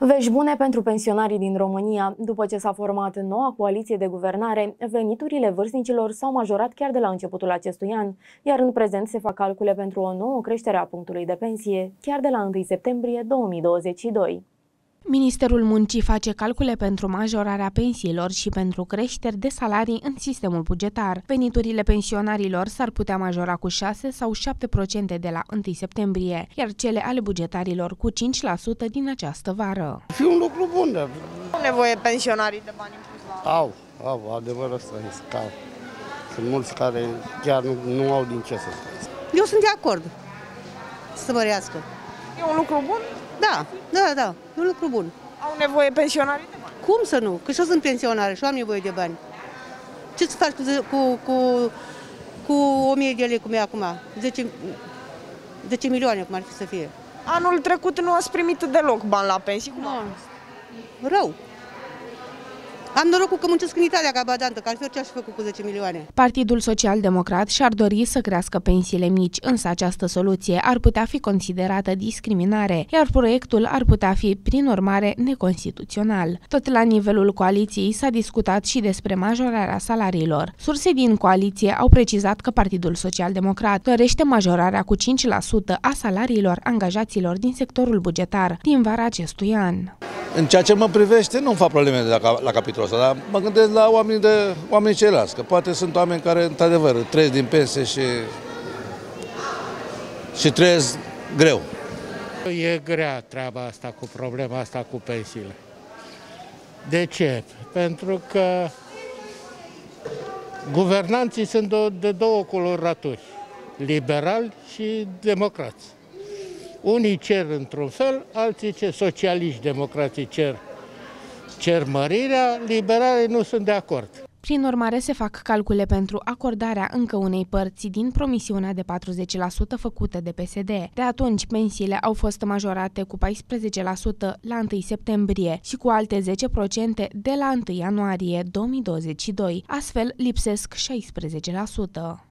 Vești bune pentru pensionarii din România. După ce s-a format noua coaliție de guvernare, veniturile vârstnicilor s-au majorat chiar de la începutul acestui an, iar în prezent se fac calcule pentru o nouă creștere a punctului de pensie, chiar de la 1 septembrie 2022. Ministerul Muncii face calcule pentru majorarea pensiilor și pentru creșteri de salarii în sistemul bugetar. Veniturile pensionarilor s-ar putea majora cu 6 sau 7% de la 1 septembrie, iar cele ale bugetarilor cu 5% din această vară. Fi un lucru bun, dar... Au nevoie pensionarii de bani în plus la... Au, au, adevărul ăsta este că Sunt mulți care chiar nu, nu au din ce să trăiesc. Eu sunt de acord să mărească. E un lucru bun? Da, da, da, e un lucru bun. Au nevoie pensionarii de bani? Cum să nu? Că și eu sunt pensionară și eu am nevoie de bani. Ce să faci cu, cu, cu, cu 1000 de lei cum e acum? 10, 10 milioane cum ar fi să fie. Anul trecut nu ați primit deloc bani la pensii? Cum Nu. a fost? Rău. Am norocul că muncesc în Italia ca badantă, că altfel ce aș fi făcut cu 10 milioane? Partidul Social Democrat și-ar dori să crească pensiile mici, însă această soluție ar putea fi considerată discriminare, iar proiectul ar putea fi, prin urmare, neconstituțional. Tot la nivelul coaliției s-a discutat și despre majorarea salariilor. Surse din coaliție au precizat că Partidul Social Democrat dorește majorarea cu 5% a salariilor angajaților din sectorul bugetar din vara acestui an. În ceea ce mă privește, nu-mi fac probleme de la, la capitolul ăsta, dar mă gândesc la oamenii, de, oamenii ceilalți, că poate sunt oameni care, într-adevăr, trăiesc din pensie și, și trăiesc greu. E grea treaba asta cu problema asta cu pensiile. De ce? Pentru că guvernanții sunt de două coloraturi, liberali și democrați. Unii cer într-un fel, alții cer, socialiști democrații cer, cer mărirea, liberalii nu sunt de acord. Prin urmare, se fac calcule pentru acordarea încă unei părți din promisiunea de 40% făcută de PSD. De atunci, pensiile au fost majorate cu 14% la 1 septembrie și cu alte 10% de la 1 ianuarie 2022. Astfel, lipsesc 16%.